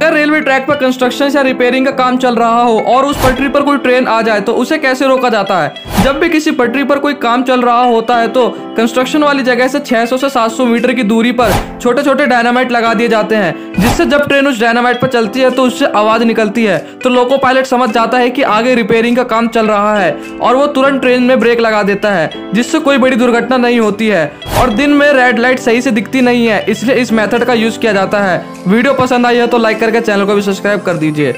अगर railway track पर construction या रिपेयरिंग का काम चल रहा हो और उस पटरी पर कोई ट्रेन आ जाए तो उसे कैसे रोका जाता है? जब भी किसी पटरी पर कोई काम चल रहा होता है तो कंस्ट्रक्शन वाली जगह से 600 से 700 मीटर की दूरी पर छोटे छोटे डायनामाइट लगा दिए जाते हैं, जिससे जब ट्रेन उस डायनामाइट पर चलती है तो उससे आवाज़ निकलती है। तो लोको पायलट समझ जाता है कि आगे रिपेयरिंग का काम चल रहा है और वो तुरंत ट्रेन में ब्रेक लगा देता है, जिससे कोई बड़ी दुर्घटना नहीं होती है और दिन में रेड लाइट सही से दिखती नहीं है, इसलिए इस मेथड का यूज़ किया जाता है। वीडियो पसंद आई है तो लाइक करके चैनल को भी सब्सक्राइब कर दीजिए।